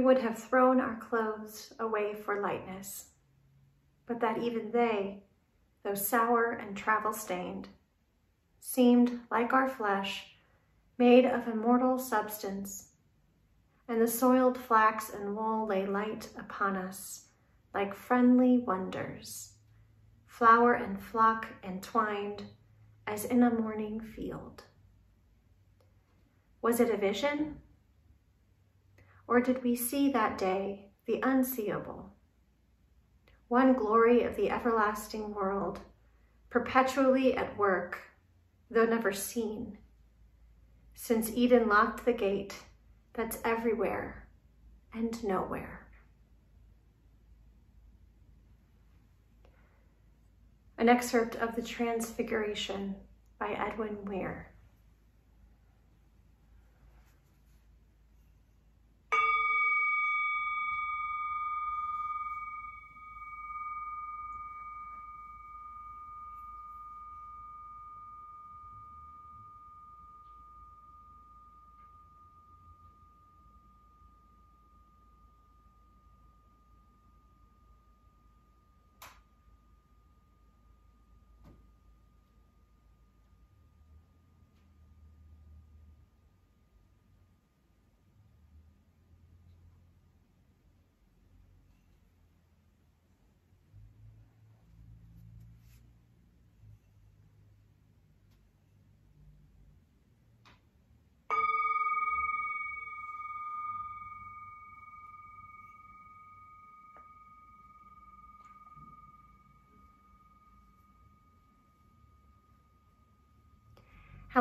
we would have thrown our clothes away for lightness, but that even they, though sour and travel-stained, seemed like our flesh, made of immortal substance, and the soiled flax and wool lay light upon us like friendly wonders, flower and flock entwined as in a morning field. Was it a vision? Or did we see that day the unseeable? One glory of the everlasting world, perpetually at work, though never seen, since Eden locked the gate that's everywhere and nowhere. An excerpt of The Transfiguration by Edwin Muir.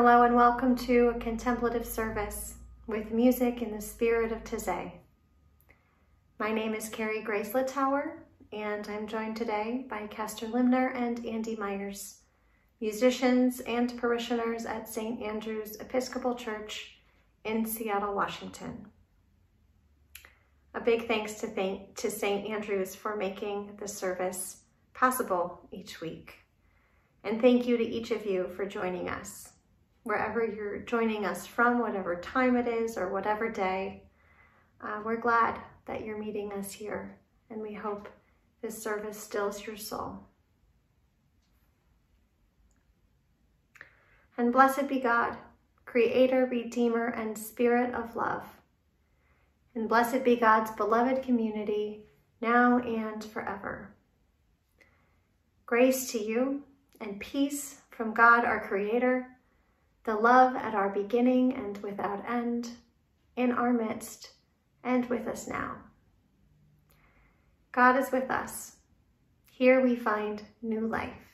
Hello and welcome to a contemplative service with music in the spirit of Taizé. My name is Carrie Grace Littauer and I'm joined today by Kester Limner and Andy Myers, musicians and parishioners at St. Andrew's Episcopal Church in Seattle, Washington. A big thanks to, thank, to St. Andrew's for making the service possible each week. And thank you to each of you for joining us wherever you're joining us from, whatever time it is or whatever day. Uh, we're glad that you're meeting us here, and we hope this service stills your soul. And blessed be God, creator, redeemer, and spirit of love. And blessed be God's beloved community, now and forever. Grace to you and peace from God, our creator, the love at our beginning and without end, in our midst and with us now. God is with us. Here we find new life.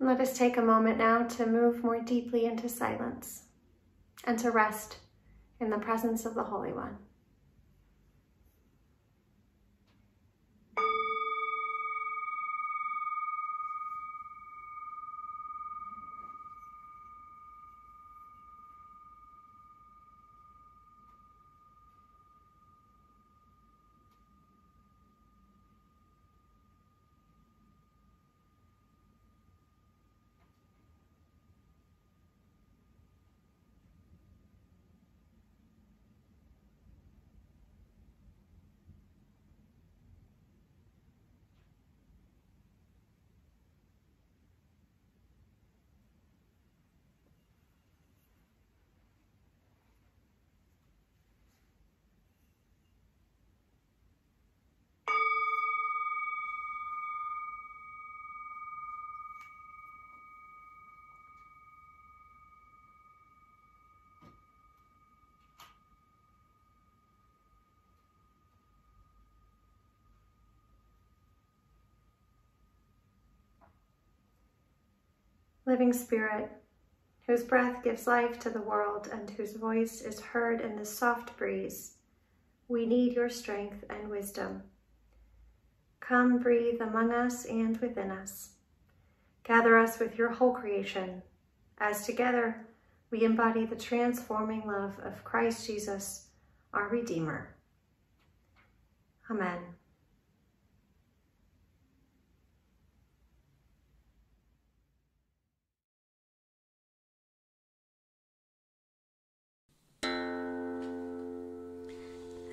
Let us take a moment now to move more deeply into silence and to rest in the presence of the Holy One. Living Spirit, whose breath gives life to the world and whose voice is heard in the soft breeze, we need your strength and wisdom. Come breathe among us and within us. Gather us with your whole creation, as together we embody the transforming love of Christ Jesus, our Redeemer. Amen.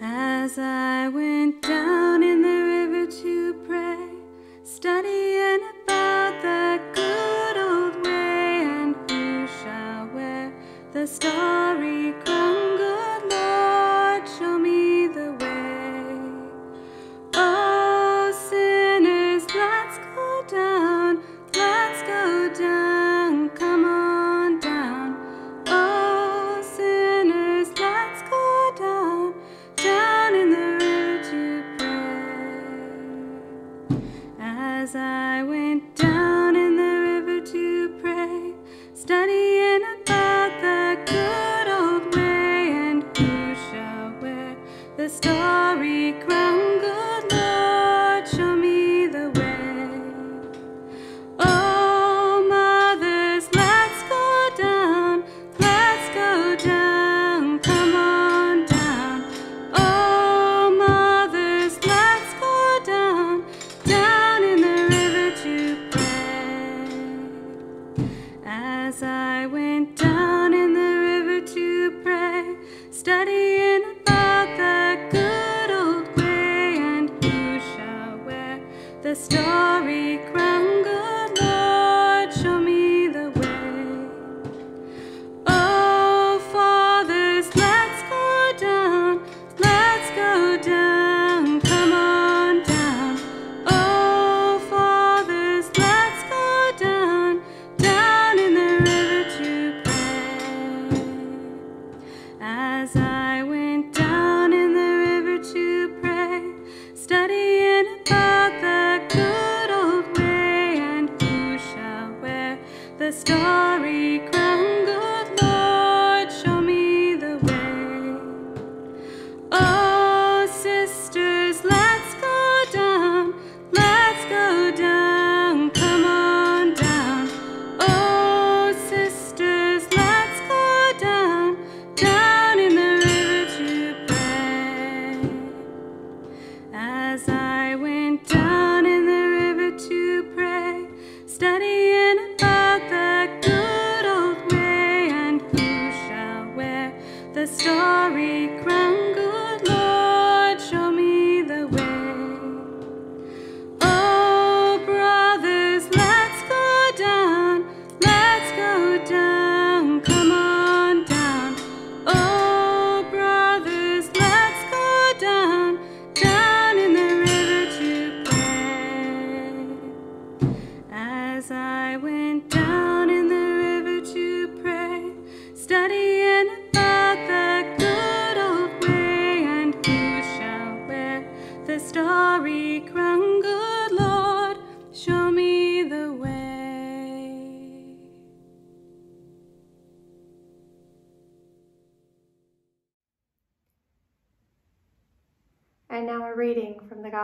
As I went down in the river to pray, studying about the good old way, and who shall wear the starry crown?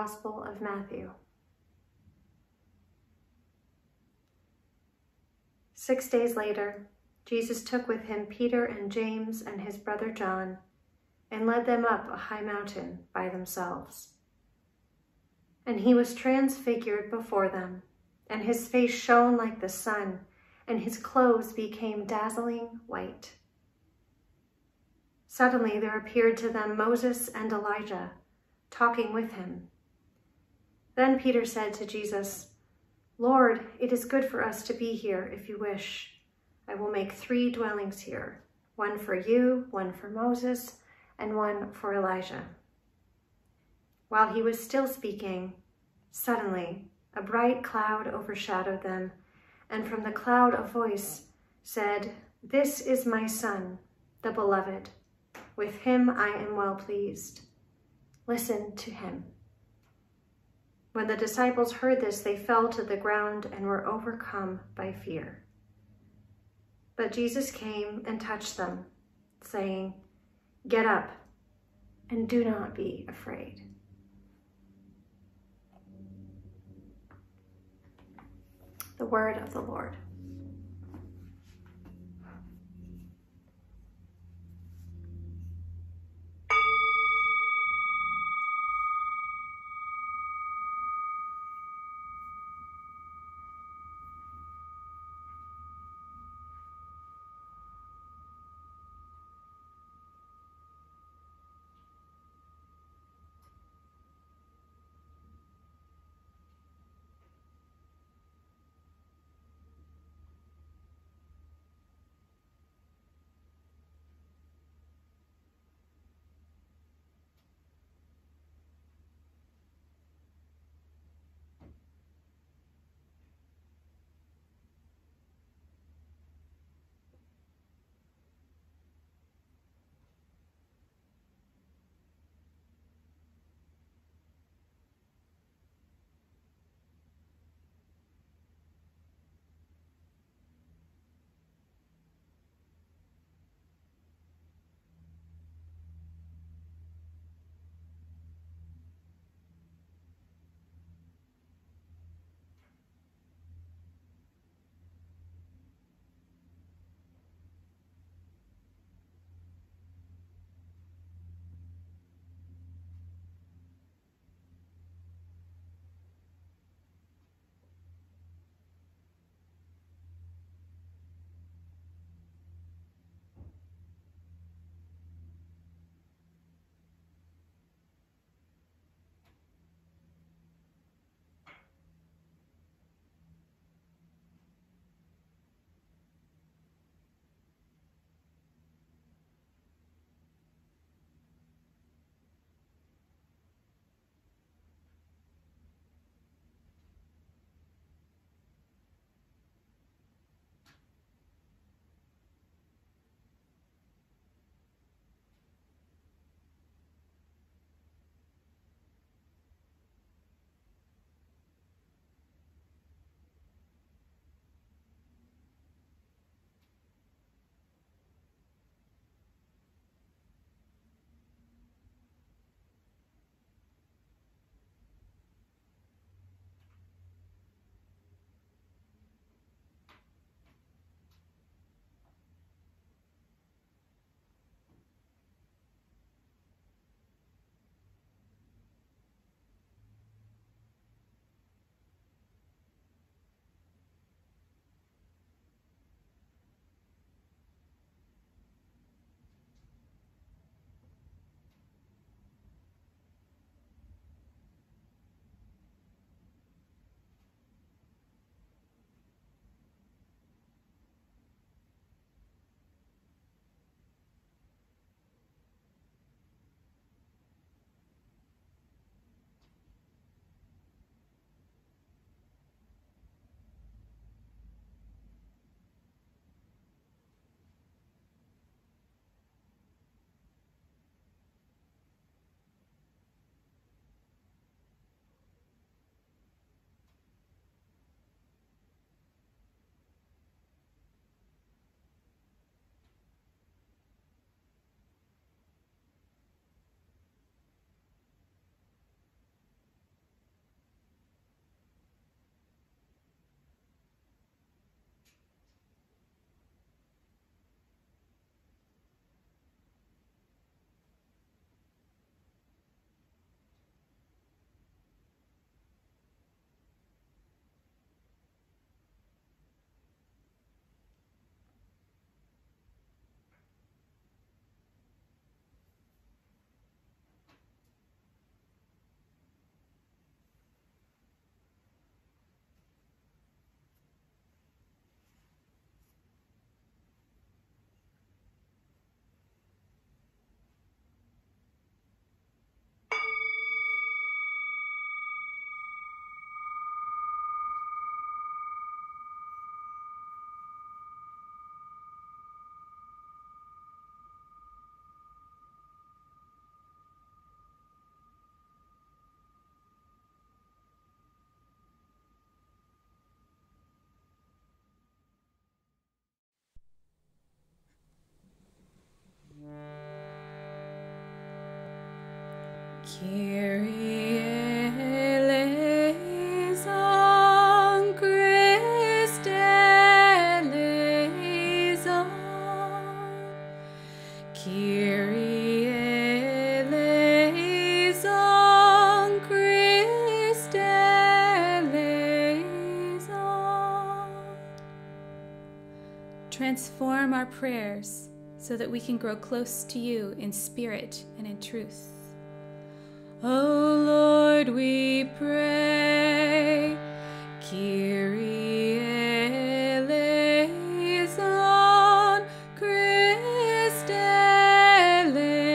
Gospel of Matthew. Six days later, Jesus took with him Peter and James and his brother John and led them up a high mountain by themselves. And he was transfigured before them, and his face shone like the sun, and his clothes became dazzling white. Suddenly there appeared to them Moses and Elijah talking with him. Then Peter said to Jesus, Lord, it is good for us to be here if you wish. I will make three dwellings here, one for you, one for Moses, and one for Elijah. While he was still speaking, suddenly a bright cloud overshadowed them, and from the cloud a voice said, This is my son, the beloved. With him I am well pleased. Listen to him. When the disciples heard this, they fell to the ground and were overcome by fear. But Jesus came and touched them, saying, Get up and do not be afraid. The word of the Lord. Transform our prayers so that we can grow close to you in spirit and in truth. Lord, we pray. Kyrie eleison, Christe eleison.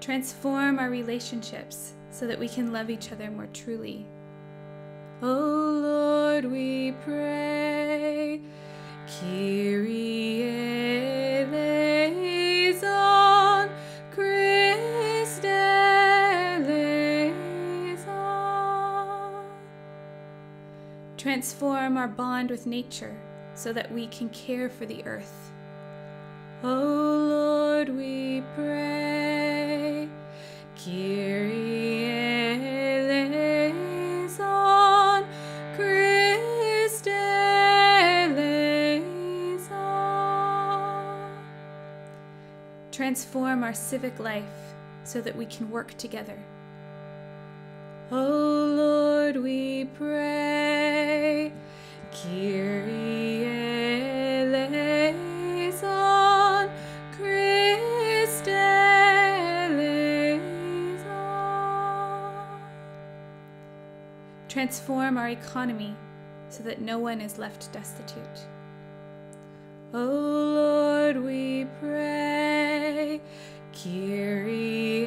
Transform our relationships so that we can love each other more truly. O Lord, we pray. Kyrie eleison, Transform our bond with nature so that we can care for the earth. O Lord, we pray. Transform our civic life so that we can work together. O Lord, we pray. Kyrie eleison, Christe eleison. Transform our economy so that no one is left destitute. O Lord, we pray. Kyrie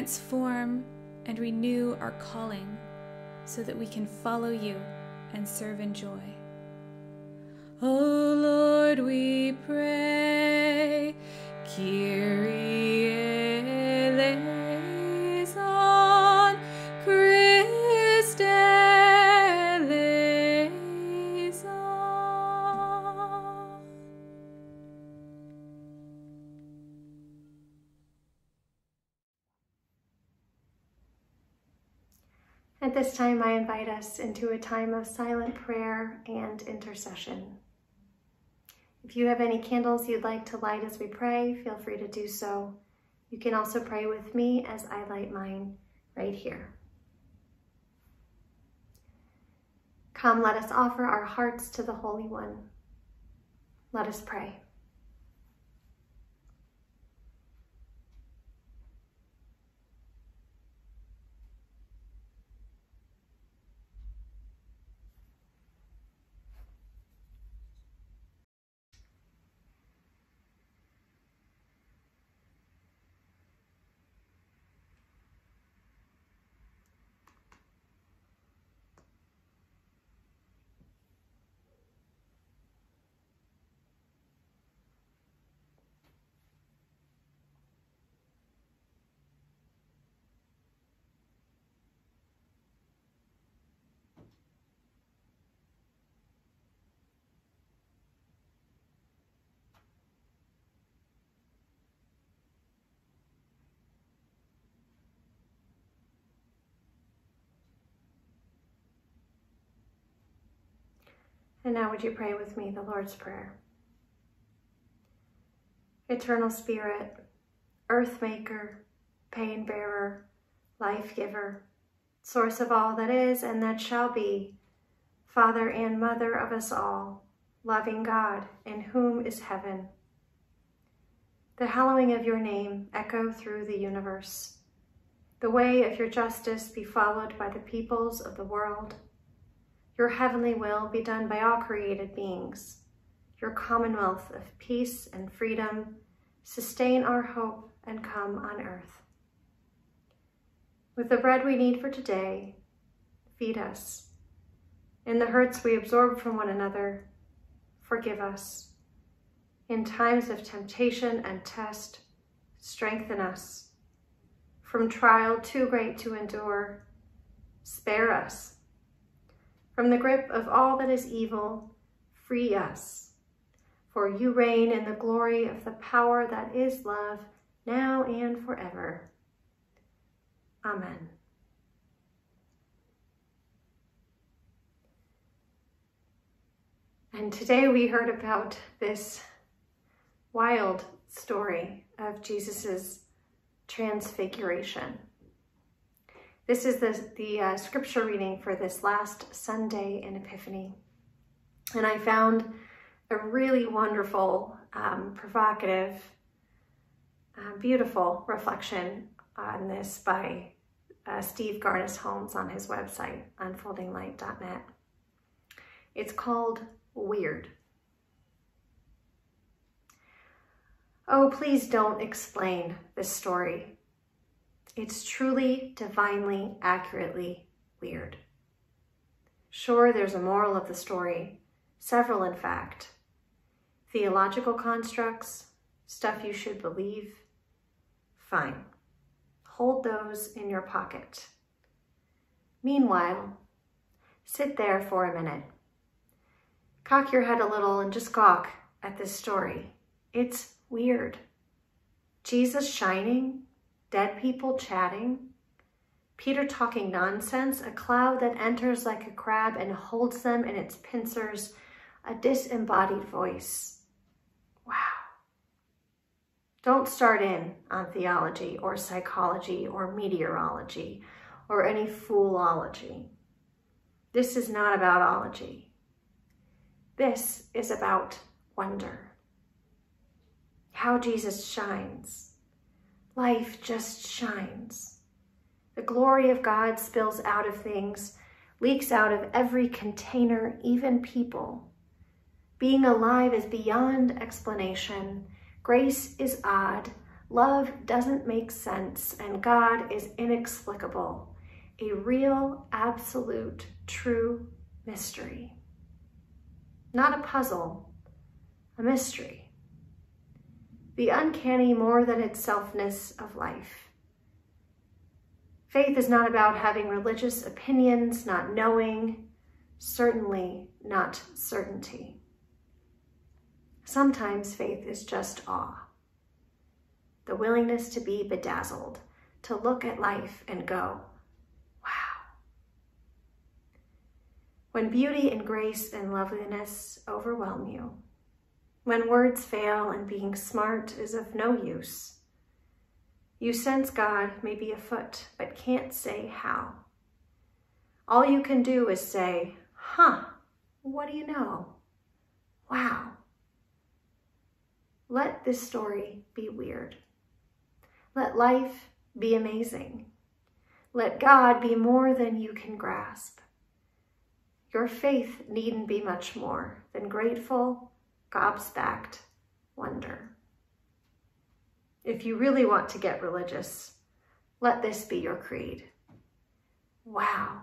Transform and renew our calling so that we can follow you and serve in joy. O Lord, we pray. Kyrie time, I invite us into a time of silent prayer and intercession. If you have any candles you'd like to light as we pray, feel free to do so. You can also pray with me as I light mine right here. Come, let us offer our hearts to the Holy One. Let us pray. And now, would you pray with me the Lord's Prayer? Eternal Spirit, Earth Maker, Pain Bearer, Life Giver, Source of all that is and that shall be, Father and Mother of us all, loving God, in whom is heaven. The hallowing of your name echo through the universe. The way of your justice be followed by the peoples of the world. Your heavenly will be done by all created beings. Your commonwealth of peace and freedom sustain our hope and come on earth. With the bread we need for today, feed us. In the hurts we absorb from one another, forgive us. In times of temptation and test, strengthen us. from trial too great to endure, spare us. From the grip of all that is evil, free us. For you reign in the glory of the power that is love, now and forever. Amen. And today we heard about this wild story of Jesus's transfiguration. This is the, the uh, scripture reading for this last Sunday in Epiphany. And I found a really wonderful, um, provocative, uh, beautiful reflection on this by uh, Steve Garnaas-Holmes on his website, unfoldinglight.net. It's called Weird. Oh, please don't explain this story. It's truly, divinely, accurately weird. Sure, there's a moral of the story, several in fact. Theological constructs, stuff you should believe. Fine. Hold those in your pocket. Meanwhile, sit there for a minute. Cock your head a little and just gawk at this story. It's Weird. Jesus shining, dead people chatting, Peter talking nonsense, a cloud that enters like a crab and holds them in its pincers, a disembodied voice. Wow. Don't start in on theology or psychology or meteorology or any foolology. This is not about ology. This is about wonder how Jesus shines. Life just shines. The glory of God spills out of things, leaks out of every container, even people. Being alive is beyond explanation. Grace is odd. Love doesn't make sense, and God is inexplicable. A real, absolute, true mystery. Not a puzzle, a mystery the uncanny more than itselfness of life. Faith is not about having religious opinions, not knowing, certainly not certainty. Sometimes faith is just awe, the willingness to be bedazzled, to look at life and go, wow. When beauty and grace and loveliness overwhelm you, when words fail and being smart is of no use. You sense God may be afoot, but can't say how. All you can do is say, huh, what do you know? Wow. Let this story be weird. Let life be amazing. Let God be more than you can grasp. Your faith needn't be much more than grateful gobsmacked wonder. If you really want to get religious, let this be your creed. Wow.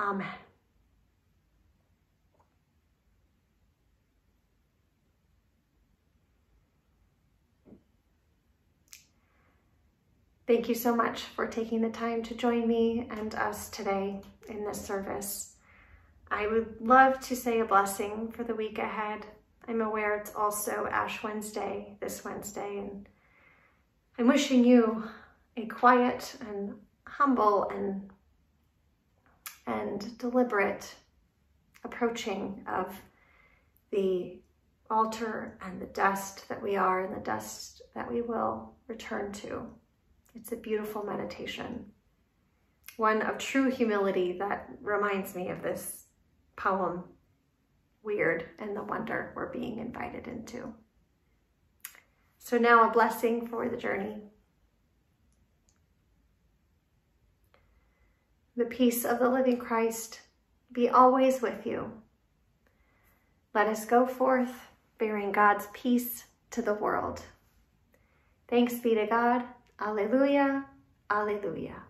Amen. Thank you so much for taking the time to join me and us today in this service. I would love to say a blessing for the week ahead. I'm aware it's also Ash Wednesday this Wednesday, and I'm wishing you a quiet and humble and and deliberate approaching of the altar and the dust that we are and the dust that we will return to. It's a beautiful meditation, one of true humility that reminds me of this poem weird and the wonder we're being invited into. So now a blessing for the journey. The peace of the living Christ be always with you. Let us go forth bearing God's peace to the world. Thanks be to God. Alleluia. Alleluia.